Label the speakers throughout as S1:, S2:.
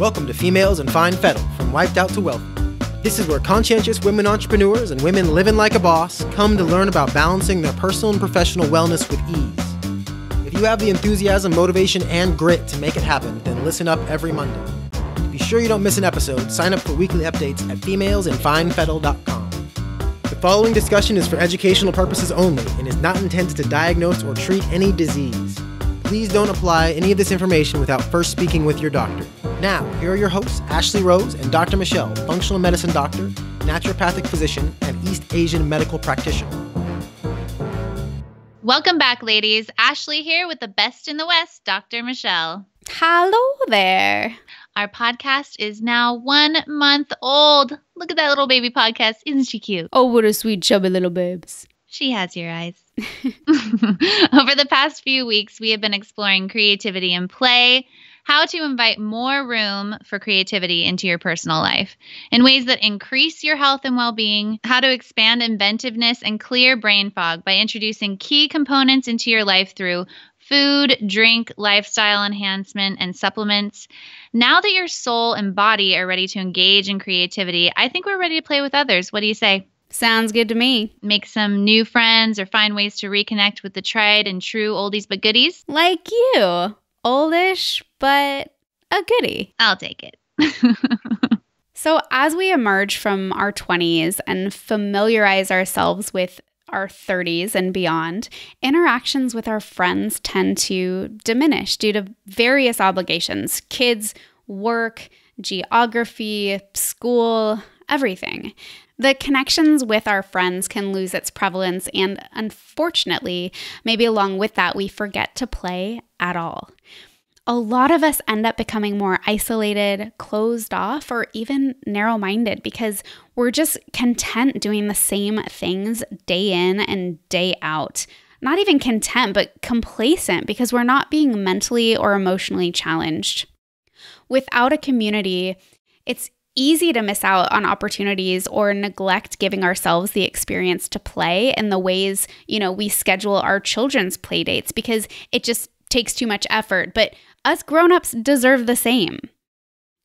S1: Welcome to Females in Fine Fettle, from Wiped Out to Wellthy. This is where conscientious women entrepreneurs and women living like a boss come to learn about balancing their personal and professional wellness with ease. If you have the enthusiasm, motivation, and grit to make it happen, then listen up every Monday. To be sure you don't miss an episode, sign up for weekly updates at femalesinfinefettle.com. The following discussion is for educational purposes only and is not intended to diagnose or treat any disease. Please don't apply any of this information without first speaking with your doctor. Now, here are your hosts, Ashlie Rose and Dr. Michelle, functional medicine doctor, naturopathic physician, and East Asian medical practitioner.
S2: Welcome back, ladies. Ashlie here with the best in the West, Dr. Michelle.
S3: Hello there.
S2: Our podcast is now one month old. Look at that little baby podcast. Isn't she cute?
S3: Oh, what a sweet, chubby little babes.
S2: She has your eyes. Over the past few weeks, we have been exploring creativity and play, how to invite more room for creativity into your personal life in ways that increase your health and well being, how to expand inventiveness and clear brain fog by introducing key components into your life through food, drink, lifestyle enhancement, and supplements. Now that your soul and body are ready to engage in creativity, I think we're ready to play with others. What do you say?
S3: Sounds good to me.
S2: Make some new friends or find ways to reconnect with the tried and true oldies but goodies?
S3: Like you. Oldish, but a goodie.
S2: I'll take it.
S3: so, as we emerge from our 20s and familiarize ourselves with our 30s and beyond, interactions with our friends tend to diminish due to various obligations kids, work, geography, school, everything. The connections with our friends can lose its prevalence, and unfortunately, maybe along with that, we forget to play at all. A lot of us end up becoming more isolated, closed off, or even narrow minded because we're just content doing the same things day in and day out. Not even content, but complacent because we're not being mentally or emotionally challenged. Without a community, it's easy to miss out on opportunities or neglect giving ourselves the experience to play in the ways, you know, we schedule our children's play dates because it just takes too much effort. But us grown-ups deserve the same.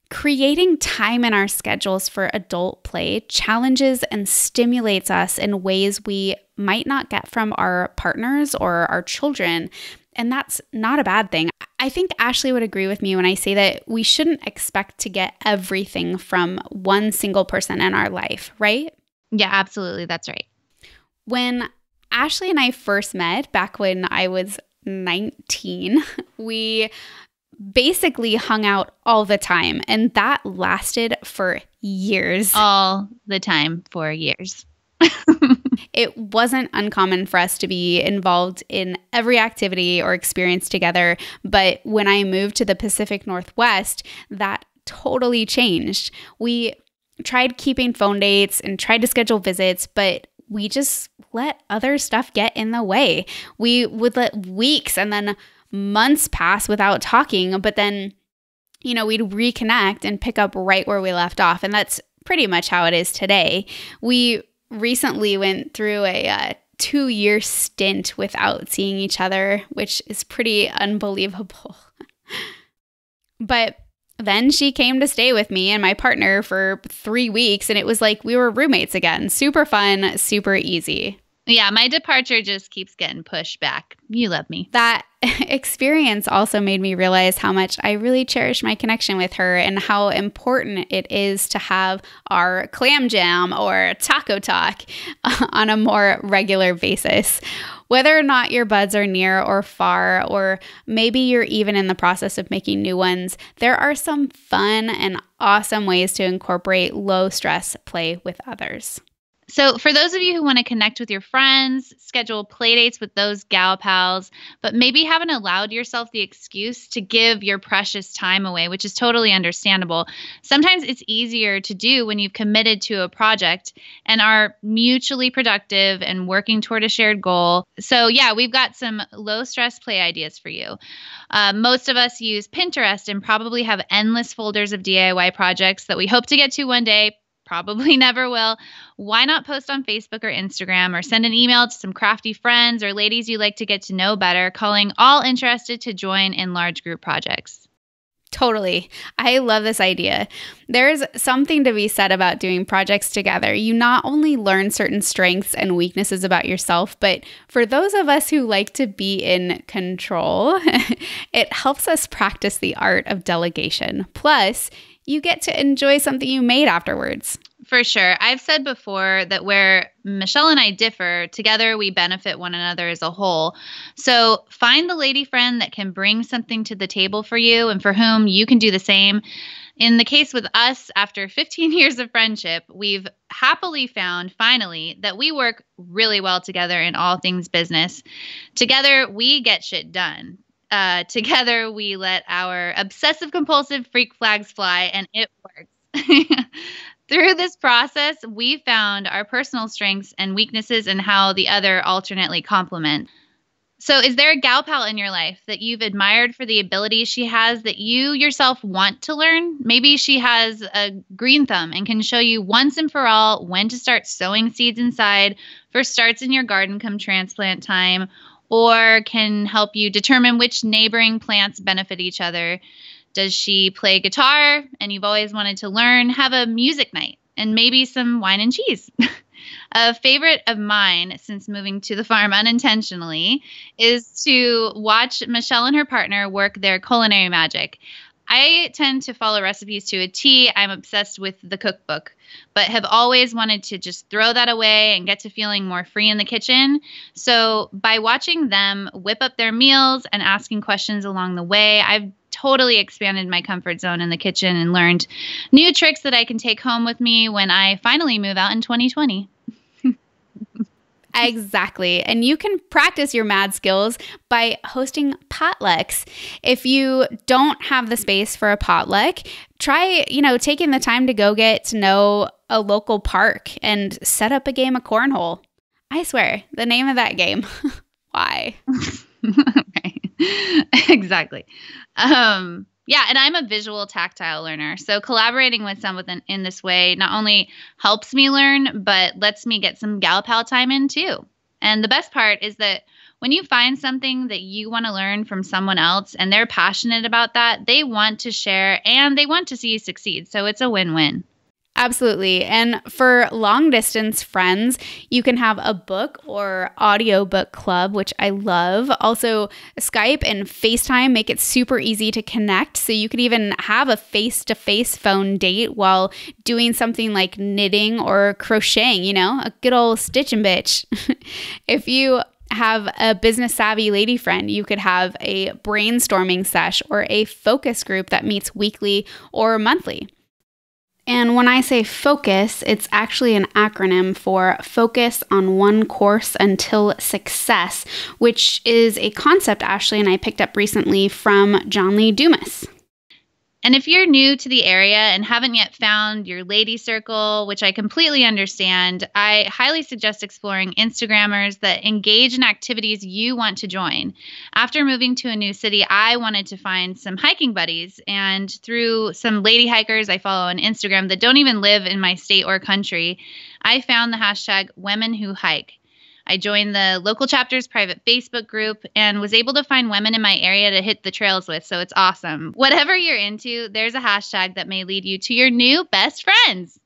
S3: Creating time in our schedules for adult play challenges and stimulates us in ways we might not get from our partners or our children. And that's not a bad thing. I think Ashlie would agree with me when I say that we shouldn't expect to get everything from one single person in our life, right?
S2: Yeah, absolutely. That's right.
S3: When Ashlie and I first met back when I was 19, we basically hung out all the time, and that lasted for years.
S2: All the time for years.
S3: it wasn't uncommon for us to be involved in every activity or experience together. But when I moved to the Pacific Northwest, that totally changed. We tried keeping phone dates and tried to schedule visits, but we just let other stuff get in the way. We would let weeks and then months pass without talking, but then, you know, we'd reconnect and pick up right where we left off. And that's pretty much how it is today. We recently went through a uh, two year stint without seeing each other, which is pretty unbelievable. but then she came to stay with me and my partner for three weeks, and it was like we were roommates again. Super fun, super easy.
S2: Yeah, my departure just keeps getting pushed back. You love me.
S3: That experience also made me realize how much I really cherish my connection with her and how important it is to have our clam jam or taco talk on a more regular basis. Whether or not your buds are near or far, or maybe you're even in the process of making new ones, there are some fun and awesome ways to incorporate low stress play with others.
S2: So, for those of you who want to connect with your friends, schedule playdates with those gal pals, but maybe haven't allowed yourself the excuse to give your precious time away, which is totally understandable. Sometimes it's easier to do when you've committed to a project and are mutually productive and working toward a shared goal. So, yeah, we've got some low stress play ideas for you. Uh, most of us use Pinterest and probably have endless folders of DIY projects that we hope to get to one day probably never will, why not post on Facebook or Instagram or send an email to some crafty friends or ladies you like to get to know better, calling all interested to join in large group projects?
S3: Totally. I love this idea. There's something to be said about doing projects together. You not only learn certain strengths and weaknesses about yourself, but for those of us who like to be in control, it helps us practice the art of delegation. Plus, you get to enjoy something you made afterwards.
S2: For sure. I've said before that where Michelle and I differ, together we benefit one another as a whole. So find the lady friend that can bring something to the table for you and for whom you can do the same. In the case with us, after 15 years of friendship, we've happily found finally that we work really well together in all things business. Together, we get shit done. Uh, together, we let our obsessive compulsive freak flags fly, and it works. Through this process, we found our personal strengths and weaknesses and how the other alternately complement. So, is there a gal pal in your life that you've admired for the abilities she has that you yourself want to learn? Maybe she has a green thumb and can show you once and for all when to start sowing seeds inside for starts in your garden come transplant time, or can help you determine which neighboring plants benefit each other. Does she play guitar and you've always wanted to learn? Have a music night and maybe some wine and cheese. a favorite of mine since moving to the farm unintentionally is to watch Michelle and her partner work their culinary magic. I tend to follow recipes to a T. I'm obsessed with the cookbook, but have always wanted to just throw that away and get to feeling more free in the kitchen. So, by watching them whip up their meals and asking questions along the way, I've totally expanded my comfort zone in the kitchen and learned new tricks that I can take home with me when I finally move out in 2020.
S3: Exactly. And you can practice your mad skills by hosting potlucks. If you don't have the space for a potluck, try, you know, taking the time to go get to know a local park and set up a game of cornhole. I swear, the name of that game. Why?
S2: exactly. Um, yeah, and I'm a visual tactile learner. So collaborating with someone in, this way not only helps me learn, but lets me get some gal pal time in too. And the best part is that when you find something that you want to learn from someone else and they're passionate about that, they want to share and they want to see you succeed. So it's a win win.
S3: Absolutely. And for long distance friends, you can have a book or audiobook club, which I love. Also, Skype and FaceTime make it super easy to connect. So you could even have a face to face phone date while doing something like knitting or crocheting, you know, a good old stitch and bitch. if you have a business savvy lady friend, you could have a brainstorming sesh or a focus group that meets weekly or monthly. And when I say focus, it's actually an acronym for Focus on One Course Until Success, which is a concept Ashlie and I picked up recently from John Lee Dumas.
S2: And if you're new to the area and haven't yet found your lady circle, which I completely understand, I highly suggest exploring Instagrammers that engage in activities you want to join. After moving to a new city, I wanted to find some hiking buddies. And through some lady hikers I follow on Instagram that don't even live in my state or country, I found the hashtag Women Who Hike. I joined the local chapter's private Facebook group and was able to find women in my area to hit the trails with. So it's awesome. Whatever you're into, there's a hashtag that may lead you to your new best friends.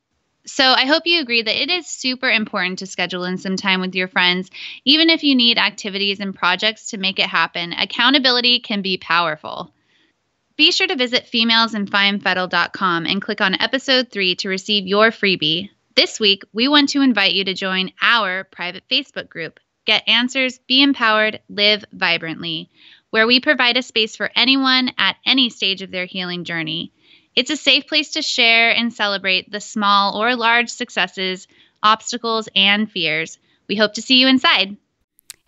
S2: So I hope you agree that it is super important to schedule in some time with your friends, even if you need activities and projects to make it happen. Accountability can be powerful. Be sure to visit femalesinfinefettle.com and click on episode 3 to receive your freebie. This week, we want to invite you to join our private Facebook group, Get Answers, Be Empowered, Live Vibrantly, where we provide a space for anyone at any stage of their healing journey. It's a safe place to share and celebrate the small or large successes, obstacles, and fears. We hope to see you inside.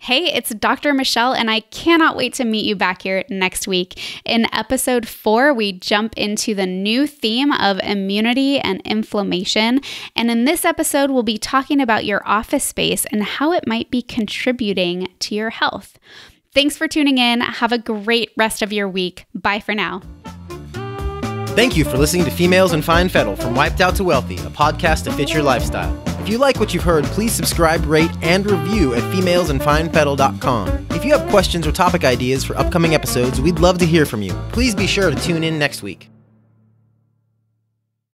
S3: Hey, it's Dr. Michelle, and I cannot wait to meet you back here next week. In episode four, we jump into the new theme of immunity and inflammation. And in this episode, we'll be talking about your office space and how it might be contributing to your health. Thanks for tuning in. Have a great rest of your week. Bye for now.
S1: Thank you for listening to Females in Fine Fettle from Wiped Out to Wellthy, a podcast to fit your lifestyle. If you like what you've heard, please subscribe, rate, and review at femalesinfinefettle.com. If If you have questions or topic ideas for upcoming episodes, we'd love to hear from you. Please be sure to tune in next week.